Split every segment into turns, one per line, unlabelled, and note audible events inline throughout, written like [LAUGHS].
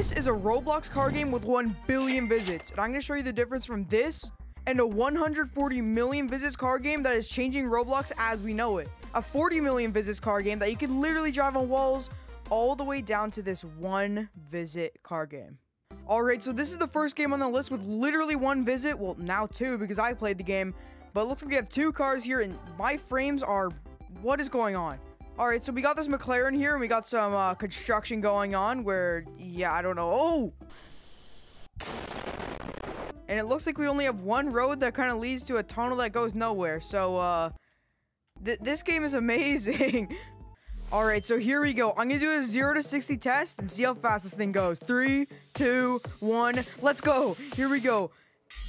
This is a Roblox car game with 1 billion visits. And I'm going to show you the difference from this and a 140 million visits car game that is changing Roblox as we know it. A 40 million visits car game that you can literally drive on walls all the way down to this one visit car game. All right, so this is the first game on the list with literally one visit. Well, now two because I played the game. But it looks like we have two cars here and my frames are... What is going on? All right, so we got this McLaren here and we got some uh, construction going on where... Yeah, I don't know. Oh! And it looks like we only have one road that kind of leads to a tunnel that goes nowhere. So, uh... Th this game is amazing. [LAUGHS] All right, so here we go. I'm gonna do a zero to 60 test and see how fast this thing goes. Three, two, one, let's go. Here we go.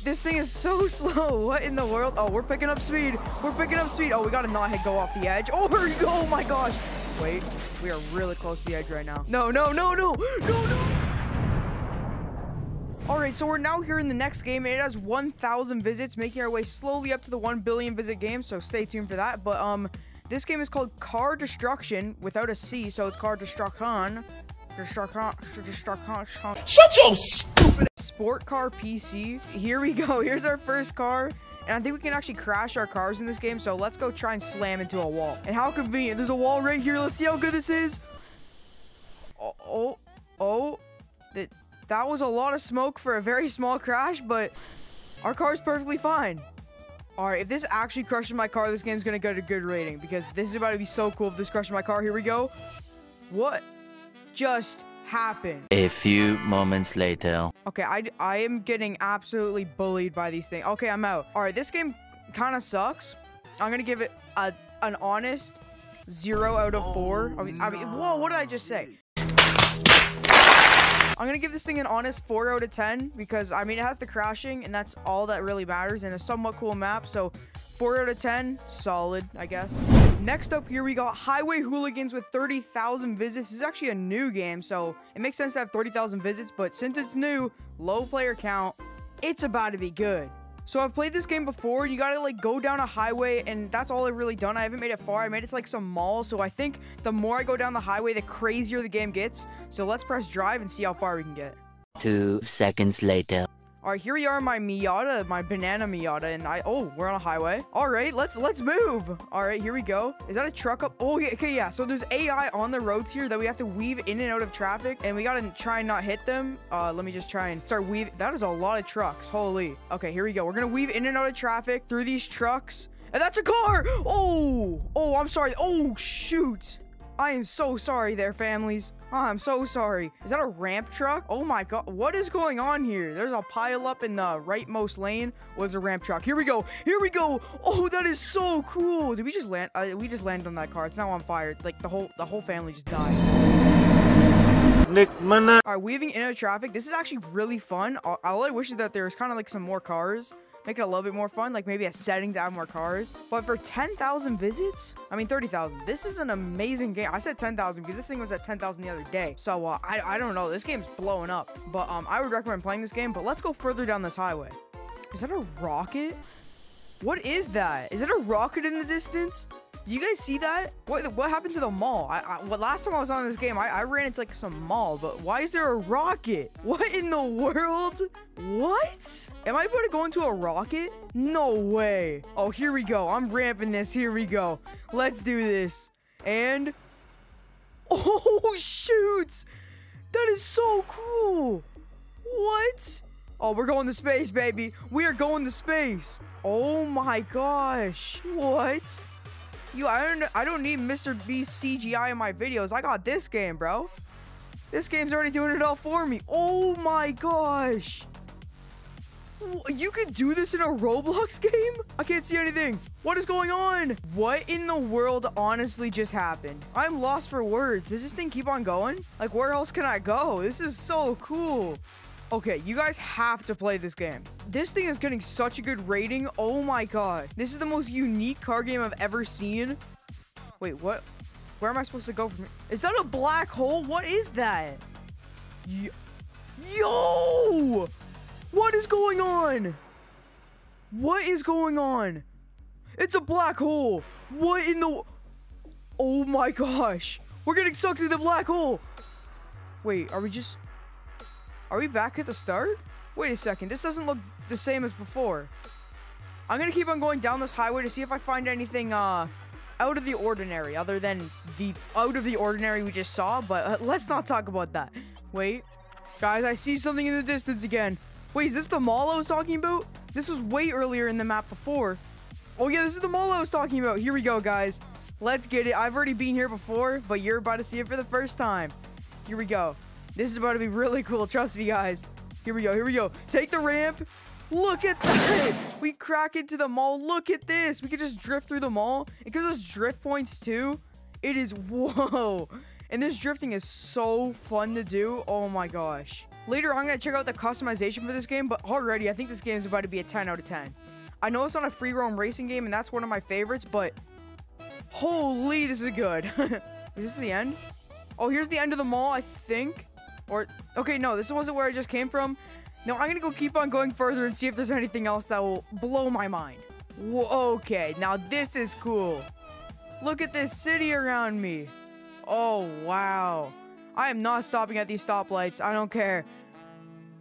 This thing is so [LAUGHS] slow. What in the world? Oh, we're picking up speed. We're picking up speed. Oh, we got to not hit go off the edge. Oh, here we go. Oh my gosh. Wait, we are really close to the edge right now. No, no, no, no, no, no. All right, so we're now here in the next game. It has 1,000 visits, making our way slowly up to the 1 billion visit game. So stay tuned for that. But um, this game is called Car Destruction without a C, so it's Car Destruction. Destruction. Destruction.
Shut your stupid.
Sport car PC. Here we go. [LAUGHS] Here's our first car. And I think we can actually crash our cars in this game. So let's go try and slam into a wall. And how convenient. There's a wall right here. Let's see how good this is. Oh, oh, oh. That, that was a lot of smoke for a very small crash, but our car is perfectly fine. Alright, if this actually crushes my car, this game's gonna get a good rating. Because this is about to be so cool if this crushes my car. Here we go. What just happened?
A few moments later.
Okay, I, I am getting absolutely bullied by these things. Okay, I'm out. Alright, this game kind of sucks. I'm gonna give it a an honest 0 out of 4. I mean, I mean, whoa, what did I just say? I'm gonna give this thing an honest 4 out of 10 because I mean it has the crashing and that's all that really matters and a somewhat cool map so 4 out of 10 solid I guess next up here we got Highway Hooligans with 30,000 visits this is actually a new game so it makes sense to have 30,000 visits but since it's new low player count it's about to be good so I've played this game before. You gotta like go down a highway and that's all I've really done. I haven't made it far. I made it to like some mall. So I think the more I go down the highway, the crazier the game gets. So let's press drive and see how far we can get.
Two seconds later.
All right, here we are my Miata, my banana Miata, and I, oh, we're on a highway. All right, let's, let's move. All right, here we go. Is that a truck up? Oh, okay, yeah. So there's AI on the roads here that we have to weave in and out of traffic, and we gotta try and not hit them. Uh, let me just try and start weaving. That is a lot of trucks. Holy. Okay, here we go. We're gonna weave in and out of traffic through these trucks. And that's a car. Oh, oh, I'm sorry. Oh, shoot. I am so sorry there, families. Oh, I'm so sorry. Is that a ramp truck? Oh my god. What is going on here? There's a pile up in the rightmost lane. Was a ramp truck. Here we go. Here we go. Oh, that is so cool. Did we just land? Uh, we just landed on that car. It's now on fire. Like the whole the whole family just died.
Nick mana.
All right, weaving into traffic. This is actually really fun. All, all I wish is that there was kind of like some more cars make it a little bit more fun, like maybe a setting to more cars. But for 10,000 visits, I mean 30,000, this is an amazing game. I said 10,000 because this thing was at 10,000 the other day. So uh, I, I don't know, this game's blowing up. But um, I would recommend playing this game, but let's go further down this highway. Is that a rocket? What is that? Is it a rocket in the distance? Do you guys see that? What what happened to the mall? I, I well, last time I was on this game, I, I ran into like some mall, but why is there a rocket? [LAUGHS] What in the world? What? Am I about to go into a rocket? No way. Oh, here we go. I'm ramping this. Here we go. Let's do this. And [LAUGHS] oh shoot, that is so cool. What? Oh, we're going to space, baby. We are going to space. Oh my gosh. What? You, I don't, I don't need Mr. Beast CGI in my videos. I got this game, bro. This game's already doing it all for me. Oh my gosh. You could do this in a Roblox [LAUGHS] game? I can't see anything. What is going on? What in the world honestly just happened? I'm lost for words. Does this thing keep on going? Like, where else can I go? This is so cool. Okay, you guys have to play this game. This thing is getting such a good rating. Oh my god. This is the most unique car game I've ever seen. Wait, what? Where am I supposed to go from here? Is that a black hole? What is that? Yo! What is going on? What is going on? It's a black hole. What in the... Oh my gosh. We're getting sucked into the black hole. Wait, are we just... Are we back at the start? Wait a second. This doesn't look the same as before. I'm gonna keep on going down this highway to see if I find anything uh out of the ordinary other than the out of the ordinary we just saw but uh, let's not talk about that. Wait guys i see something in the distance again. Wait is this the mall i was talking about? This was way earlier in the map before. Oh yeah this is the mall i was talking about. Here we go guys. Let's get it. I've already been here before but you're about to see it for the first time. Here we go this is about to be really cool trust me guys here we go here we go take the ramp Look at that! We crack into the mall. Look at this. We can just drift through the mall. It gives us drift points too. It is, [LAUGHS] whoa. And this drifting is so fun to do. Oh my gosh. Later, I'm going to check out the customization for this game, but already, I think this game is about to be a 10 out of 10. I know it's not a free roam racing game, and that's one of my favorites, but holy, this is good. [LAUGHS] is this the end? Oh, here's the end of the mall, I think. Or, okay, no, this wasn't where I just came from. No, I'm gonna go keep on going further and see if there's anything else that will blow my mind. Whoa, okay, now this is cool. Look at this city around me. Oh, wow. I am not stopping at these stoplights. I don't care.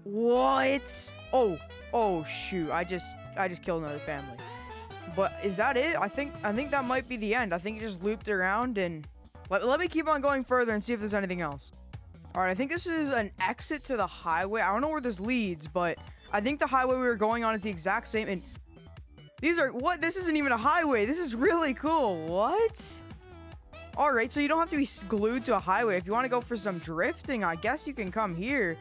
What? Oh, oh, shoot. I just, I just killed another family. But is that it? I think, I think that might be the end. I think it just looped around and... Let, let me keep on going further and see if there's anything else. All right, I think this is an exit to the highway. I don't know where this leads, but I think the highway we were going on is the exact same. And these are, what? This isn't even a highway. This is really cool. What? All right, so you don't have to be glued to a highway. If you want to go for some drifting, I guess you can come here.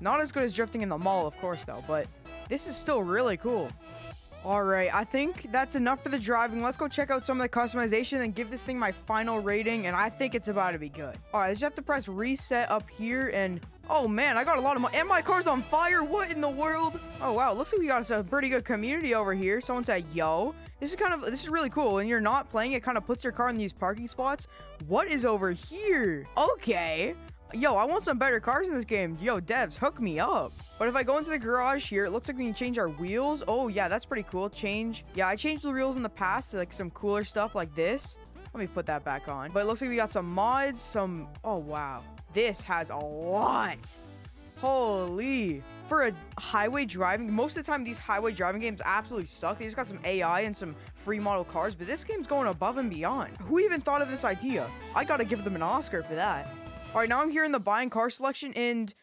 Not as good as drifting in the mall, of course, though, but this is still really cool. All right, I think that's enough for the driving. Let's go check out some of the customization and give this thing my final rating, and I think it's about to be good. All right, I just have to press reset up here, and oh man, I got a lot of money, and my car's on fire. What in the world? Oh wow, looks like we got a pretty good community over here. Someone said, yo. This is kind of, this is really cool. When you're not playing, it kind of puts your car in these parking spots. What is over here? Okay. Yo, I want some better cars in this game. Yo, devs, hook me up. But if I go into the garage here, it looks like we can change our wheels. Oh, yeah, that's pretty cool. Change. Yeah, I changed the wheels in the past to like some cooler stuff like this. Let me put that back on. But it looks like we got some mods, some... Oh, wow. This has a lot. Holy. For a highway driving, most of the time these highway driving games absolutely suck. They just got some AI and some free model cars, but this game's going above and beyond. Who even thought of this idea? I gotta give them an Oscar for that. All right, now I'm here in the buying car selection, and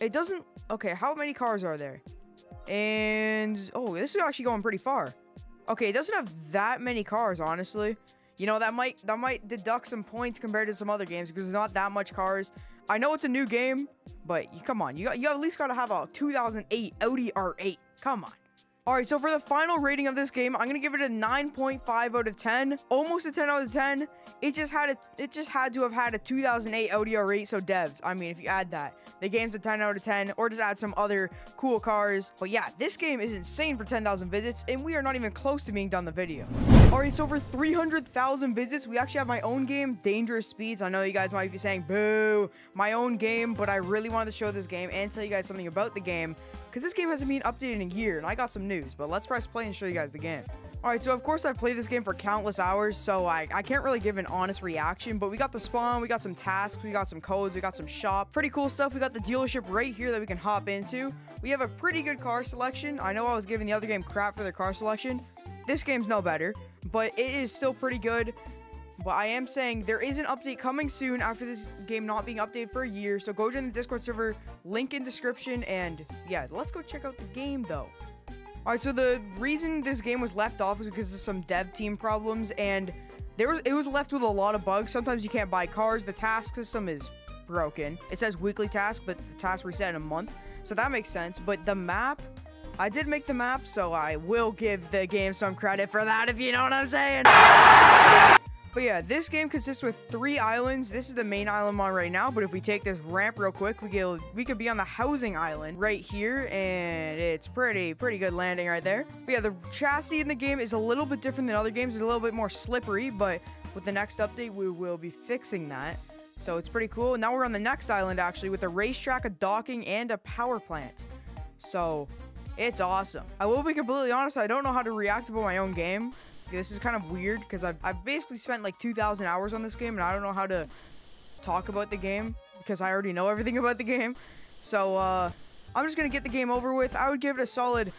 it doesn't... Okay, how many cars are there? And... Oh, this is actually going pretty far. Okay, it doesn't have that many cars, honestly. You know, that might that might deduct some points compared to some other games because there's not that much cars. I know it's a new game, but you, come on. You, got, you at least got to have a 2008 Audi R8. Come on. All right, so for the final rating of this game, I'm gonna give it a 9.5 out of 10, almost a 10 out of 10. It just had a, it just had to have had a 2008 Audi R8. So devs, I mean, if you add that, the game's a 10 out of 10, or just add some other cool cars. But yeah, this game is insane for 10,000 visits, and we are not even close to being done the video. All right, so for 300,000 visits, we actually have my own game, Dangerous Speeds. I know you guys might be saying, boo, my own game, but I really wanted to show this game and tell you guys something about the game because this game hasn't been updated in a year, and I got some news, but let's press play and show you guys the game. Alright, so of course I've played this game for countless hours, so I, I can't really give an honest reaction, but we got the spawn, we got some tasks, we got some codes, we got some shop. Pretty cool stuff. We got the dealership right here that we can hop into. We have a pretty good car selection. I know I was giving the other game crap for their car selection. This game's no better, but it is still pretty good. But I am saying there is an update coming soon after this game not being updated for a year. So go join the Discord server, link in description, and yeah, let's go check out the game though. All right, so the reason this game was left off is because of some dev team problems, and there was it was left with a lot of bugs. Sometimes you can't buy cars. The task system is broken. It says weekly task, but the task reset in a month, so that makes sense. But the map, I did make the map, so I will give the game some credit for that, if you know what I'm saying. But yeah, this game consists with three islands. This is the main island I'm on right now, but if we take this ramp real quick, we could we could be on the housing island right here, and it's pretty pretty good landing right there. But yeah, the chassis in the game is a little bit different than other games. It's a little bit more slippery, but with the next update, we will be fixing that. So it's pretty cool. Now we're on the next island actually with a racetrack, a docking, and a power plant. So it's awesome. I will be completely honest, I don't know how to react about my own game. This is kind of weird because I've, I've basically spent like 2,000 hours on this game and I don't know how to talk about the game because I already know everything [LAUGHS] about the game. So, uh, I'm just gonna get the game over with. I would give it a solid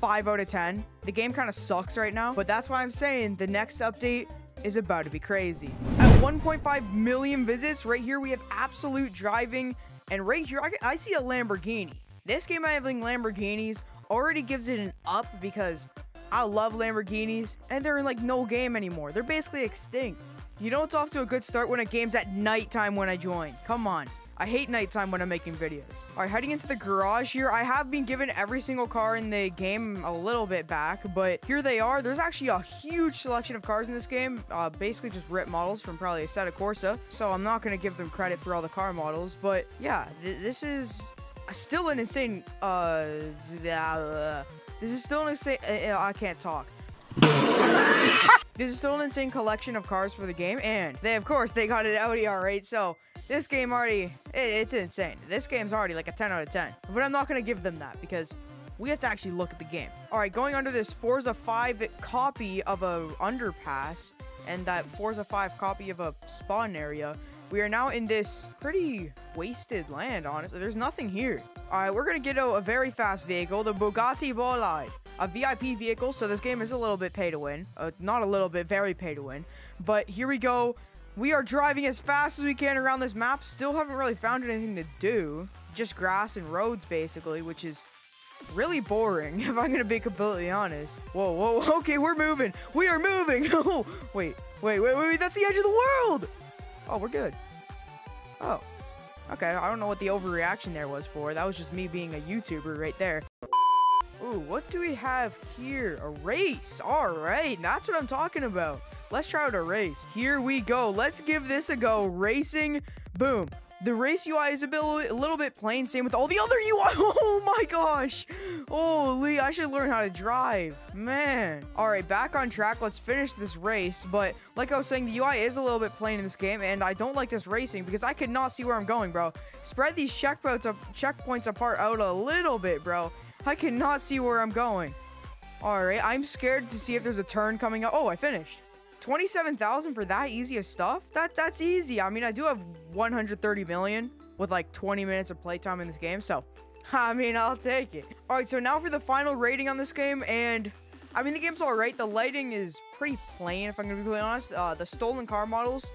5 out of 10. The game kind of sucks right now, but that's why I'm saying the next update is about to be crazy. At 1.5 million visits, right here we have absolute driving, and right here I, I see a Lamborghini. This game having Lamborghinis already gives it an up because I love Lamborghinis, and they're in like no game anymore. They're basically extinct. You know it's off to a good start when a game's at nighttime when I join. Come on. I hate nighttime when I'm making videos. All right, heading into the garage here. I have been given every single car in the game a little bit back, but here they are. There's actually a huge selection of cars in this game. Uh, basically just rip models from probably Assetto Corsa. So I'm not to give them credit for all the car models, but yeah, th this is still an insane, uh, uh this is still an insane, uh, I can't talk. [LAUGHS] this is still an insane collection of cars for the game, and they, of course, they got an Audi R8, so this game already, it, it's insane. This game's already like a 10 out of 10. But I'm not going to give them that because we have to actually look at the game. All right, going under this Forza 5 copy of a underpass and that Forza 5 copy of a spawn area, we are now in this pretty wasted land, honestly. There's nothing here. All right, we're going to get a, a, very fast vehicle, the Bugatti Bolide. A VIP vehicle, so this game is a little bit pay to win. Uh, not a little bit, very pay to win. But here we go. We are driving as fast as we can around this map. Still haven't really found anything to do. Just grass and roads, basically, which is really boring, [LAUGHS] if I'm to be completely honest. Whoa, whoa, [LAUGHS] okay, we're moving. We are moving. Oh, [LAUGHS] wait, wait, wait, wait, wait, that's the edge of the world. Oh, we're good. Oh, okay. I don't know what the overreaction there was for. That was just me being a YouTuber right there. Ooh, what do we have here? A race. All right, that's what I'm talking about. Let's try out a race. Here we go. Let's give this a go. Racing. Boom. The race UI is a, bit, a little bit plain. Same with all the other UI. [LAUGHS] Oh my gosh. Holy, I should learn how to drive. Man. All right, back on track. Let's finish this race. But like I was saying, the UI is a little bit plain in this game. And I don't like this racing because I could not see where I'm going, bro. Spread these checkpoints, up, checkpoints apart out a little bit, bro. I cannot see where I'm going. All right, I'm scared to see if there's a turn coming up. Oh, I finished. 27,000 for that easy of stuff? That That's easy. I mean, I do have 130 million with like 20 minutes of playtime in this game, so [LAUGHS] I mean, I'll take it. All right, so now for the final rating on this game, and I mean, the game's all right. The lighting is pretty plain, if I'm gonna be completely honest. Uh, the stolen car models,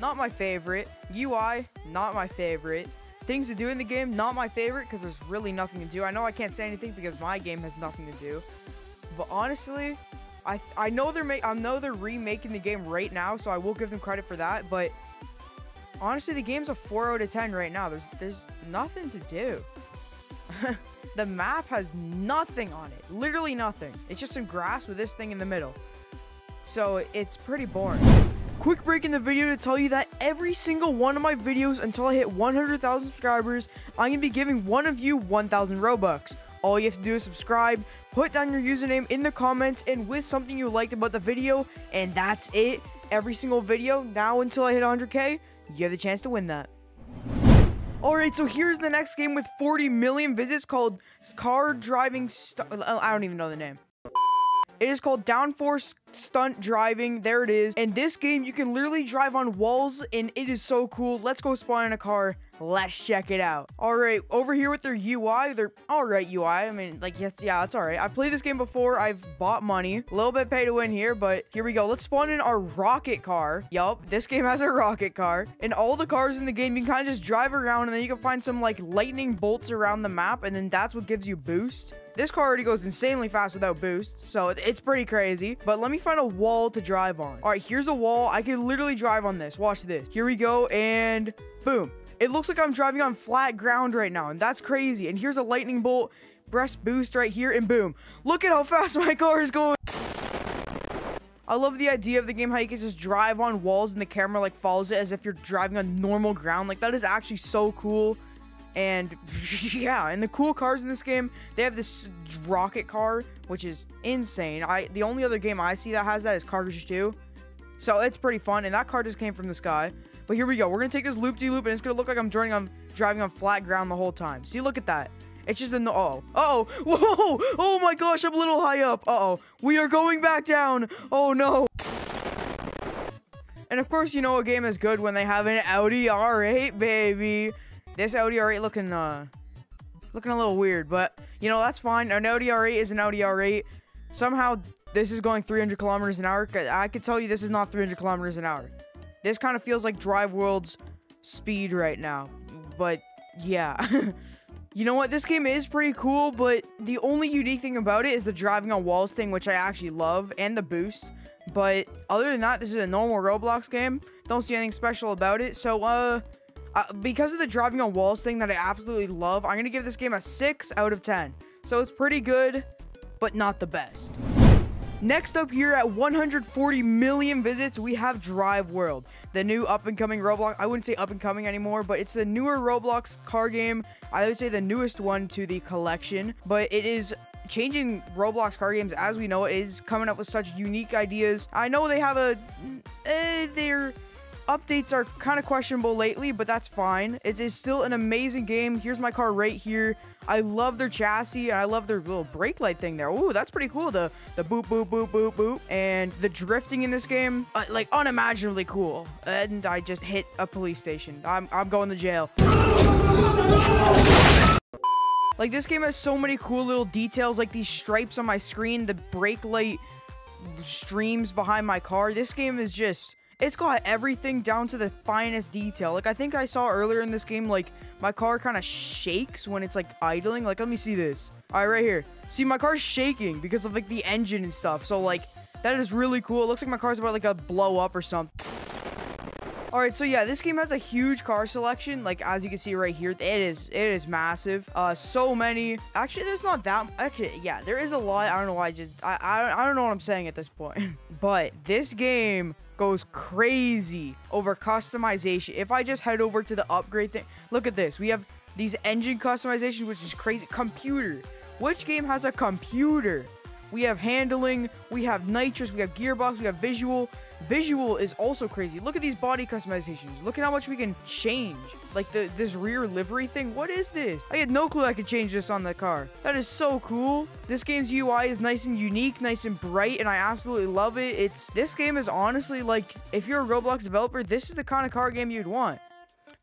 not my favorite. UI, not my favorite. Things to do in the game, not my favorite, because there's really nothing to do. I know I can't say anything because my game has nothing to do. But honestly, I I know they're I know they're remaking the game right now, so I will give them credit for that. But honestly, the game's a four out of ten right now. There's there's nothing to do. [LAUGHS] the map has nothing on it, literally nothing. It's just some grass with this thing in the middle. So it's pretty boring. Quick break in the video to tell you that every single one of my videos until I hit 100,000 subscribers, I'm going to be giving one of you 1,000 Robux. All you have to do is subscribe, put down your username in the comments, and with something you liked about the video, and that's it. Every single video, now until I hit 100k, you have the chance to win that. Alright, so here's the next game with 40 million visits called Car Driving... I don't even know the name. It is called Downforce Stunt Driving. There it is. And this game, you can literally drive on walls, and it is so cool. Let's go spawn in a car. Let's check it out. All right, over here with their UI, they're all right UI. I mean, like, yes, yeah, it's all right. I played this game before. I've bought money. A little bit pay to win here, but here we go. Let's spawn in our rocket car. Yup, this game has a rocket car. And all the cars in the game, you can kind of just drive around, and then you can find some, like, lightning bolts around the map, and then that's what gives you boost. This car already goes insanely fast without boost, so it's pretty crazy. But let me find a wall to drive on. All right, here's a wall. I can literally drive on this. Watch this. Here we go, and boom. It looks like I'm driving on flat ground right now, and that's crazy. And here's a lightning bolt, breast boost right here, and boom. Look at how fast [LAUGHS] my car is going. I love the idea of the game, how you can just drive on walls and the camera like follows it as if you're driving on normal ground. Like that is actually so cool. And [LAUGHS] yeah, and the cool cars in this game, they have this rocket car, which is insane. I the only other game I see that has that is Car Crushers 2. So it's pretty fun, and that car just came from the sky. But here we go. We're gonna take this loop-de-loop, and it's gonna look like I'm driving on driving on flat ground the whole time. See, look at that. It's just in the oh. Uh oh. [LAUGHS] Whoa! Oh my gosh, I'm a little high up. Uh oh. We are going back down. Oh no. And of course, you know a game is good when they have an Audi R8, baby. This R8 looking, uh, looking a little weird, but you know that's fine. An R8 is an R8. Somehow this is going 300 kilometers an hour. I could tell you this is not 300 kilometers an hour. This kind of feels like Drive World's speed right now, but yeah. [LAUGHS] you know what? This game is pretty cool, but the only unique thing about it is the driving on walls thing, which I actually love, and the boost. But other than that, this is a normal Roblox game. Don't see anything special about it. So, uh, uh, because of the driving on walls thing that I absolutely love, I'm going to give this game a 6 out of 10. So it's pretty good, but not the best. Next up here at 140 million visits, we have Drive World, the new up-and-coming Roblox. I wouldn't say up-and-coming anymore, but it's the newer Roblox car game. I would say the newest one to the collection, but it is changing Roblox car games as we know it is coming up with such unique ideas. I know they have a... Eh, they're updates are kind of questionable lately, but that's fine. It is still an amazing game. Here's my car right here. I love their chassis and I love their little brake light thing there. Ooh, that's pretty cool. The the boop boop boop boop boop and the drifting in this game, uh, like unimaginably cool. And I just hit a police station. I'm I'm going to jail. Like this game has so many cool little details, like these stripes on my screen, the brake light streams behind my car. This game is just it's got everything down to the finest detail. Like, I think I saw earlier in this game, like, my car kind of shakes when it's, like, idling. Like, let me see this. All right, right here. See, my car's shaking because of, like, the engine and stuff. So, like, that is really cool. It looks like my car's about, like, a blow up or something. Alright, so yeah, this game has a huge car selection. Like, as you can see right here, it is it is massive. Uh, so many. Actually, there's not that... Actually, yeah, there is a lot. I don't know why I just... I, I, I don't know what I'm saying at this point. [LAUGHS] but this game goes crazy over customization. If I just head over to the upgrade thing, look at this. We have these engine customizations, which is crazy. Computer. Which game has a computer? We have handling, we have nitrous, we have gearbox, we have visual. Visual is also crazy. Look at these body customizations. Look at how much we can change. Like the this rear livery thing. What is this? I had no clue I could change this on the car. That is so cool. This game's UI is nice and unique, nice and bright, and I absolutely love it. It's this game is honestly like if you're a Roblox developer, this is the kind of car game you'd want.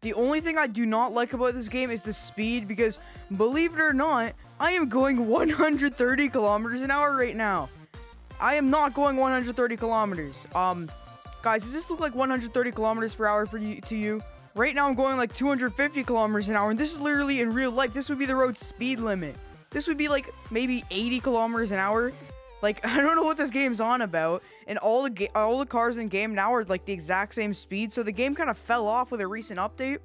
The only thing I do not like about this game is the speed because believe it or not, I am going 130 kilometers an hour right now. I am not going 130 kilometers. Um, guys, does this look like 130 kilometers per hour for you to you? Right now, I'm going like 250 kilometers an hour, and this is literally in real life. This would be the road speed limit. This would be like maybe 80 kilometers an hour. Like [LAUGHS] I don't know what this game's on about, and all the all the cars in game now are like the exact same speed. So the game kind of fell off with a recent update.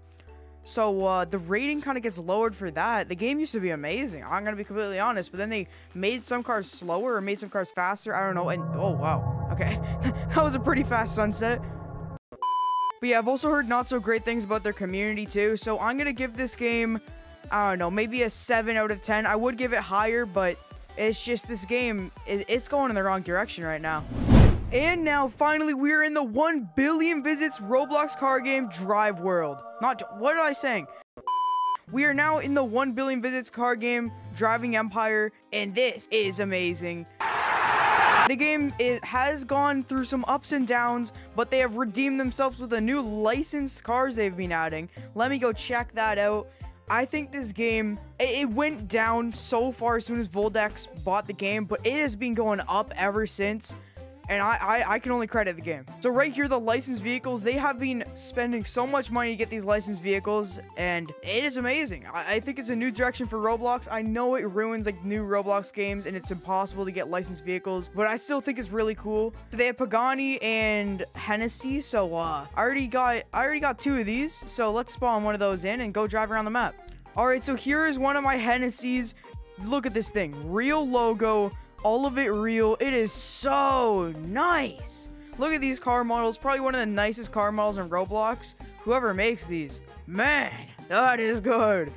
So uh, the rating kind of gets lowered for that. The game used to be amazing. I'm gonna be completely honest, but then they made some cars slower or made some cars faster. I don't know. And oh wow, okay, [LAUGHS] that was a pretty fast sunset. But yeah, I've also heard not so great things about their community too. So I'm gonna give this game, I don't know, maybe a seven out of ten. I would give it higher, but it's just this game. it's going in the wrong direction right now. And now, finally, we're in the 1 billion visits Roblox car game Drive World. Not, what am I saying? We are now in the 1 billion visits car game Driving Empire, and this is amazing. The game has gone through some ups and downs, but they have redeemed themselves with the new licensed cars they've been adding. Let me go check that out. I think this game, it went down so far as soon as Voldex bought the game, but it has been going up ever since and I, I, I can only credit the game. So right here, the licensed vehicles, they have been spending so much money to get these licensed vehicles, and it is amazing. I, I think it's a new direction for Roblox. I know it ruins like new Roblox games, and it's impossible to get licensed vehicles, but I still think it's really cool. So they have Pagani and Hennessy, so uh, I already got I already got two of these, so let's spawn one of those in and go drive around the map. All right, so here is one of my Hennessy's. Look at this thing, real logo all of it real. It is so nice. Look at these car models. Probably one of the nicest car models in Roblox. Whoever makes these. Man, that is good.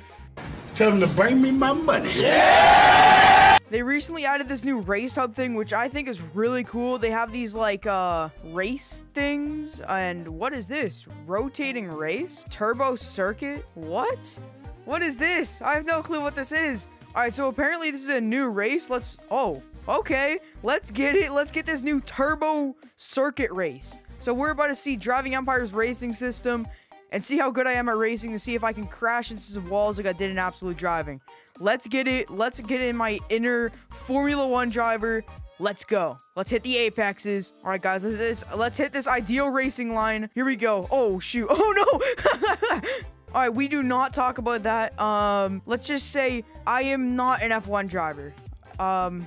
Tell them to bring me my money. Yeah!
They recently added this new race hub thing, which I think is really cool. They have these like uh race things. And what is this? Rotating race? Turbo circuit? What? What is this? I have no clue what this is. All right, so apparently this is a new race. Let's, oh, Okay, let's get it. Let's get this new turbo circuit race. So we're about to see Driving Empire's racing system. and see how good I am at racing to see if I can crash into some walls like I did in Absolute Driving. Let's get it. Let's get in my inner Formula One driver. Let's go. Let's hit the apexes. All right, guys. Let's, let's, let's hit this ideal racing line. Here we go. Oh, shoot. [LAUGHS] Oh, no. [LAUGHS] All right, we do not talk about that. Um, let's just say I am not an F1 driver. Um,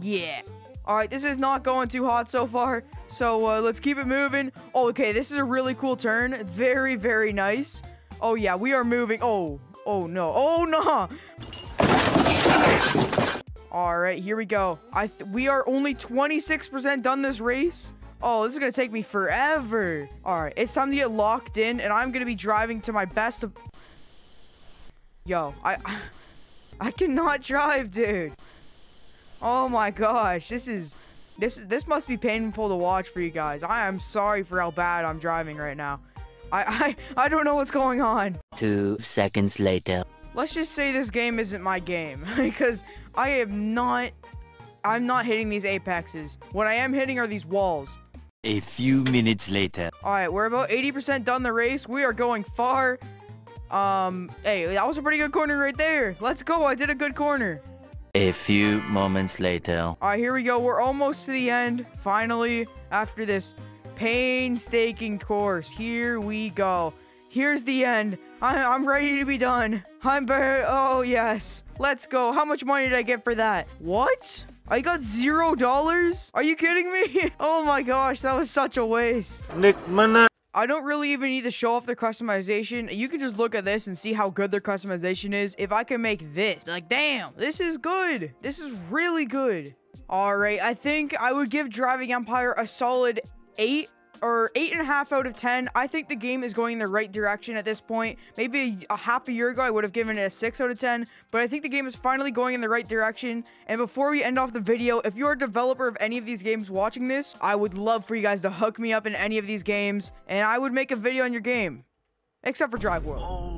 yeah. All right, this is not going too hot so far. So uh, let's keep it moving. Oh, okay, this is a really cool turn. Very, very nice. Oh, yeah, we are moving. Oh, oh, no. Oh, no. All right, here we go. I we are only 26% done this race. Oh, this is going to take me forever. All right, it's time to get locked in, and I'm going to be driving to my best of... Yo, I... I cannot drive, dude. Oh my gosh, this is... This this must be painful to watch for you guys. I am sorry for how bad I'm driving right now. I I, I don't know what's going on.
Two seconds later.
Let's just say this game isn't my game [LAUGHS] because I am not I'm not hitting these apexes. What I am hitting are these walls.
A few minutes later.
All right, we're about 80% done the race. We are going far. Um, hey, that was a pretty good corner right there. Let's go. I did a good corner.
A few moments later.
All right, here we go. We're almost to the end. Finally, after this painstaking course, here we go. Here's the end. I I'm ready to be done. I'm very, oh yes. Let's go. How much money did I get for that? What? I got zero dollars? Are you kidding me? [LAUGHS] oh my gosh, that was such a waste.
Nick mana.
I don't really even need to show off their customization. You can just look at this and see how good their customization is. If I can make this, like, damn, this is good. This is really good. All right, I think I would give Driving Empire a solid 8 or eight and a half out of 10. I think the game is going in the right direction at this point. Maybe a, a, half a year ago, I would have given it a six out of 10, but I think the game is finally going in the right direction. And before we end off the video, if you're a developer of any of these games watching this, I would love for you guys to hook me up in any of these games, and I would make a video on your game. Except for Drive World.